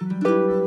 Música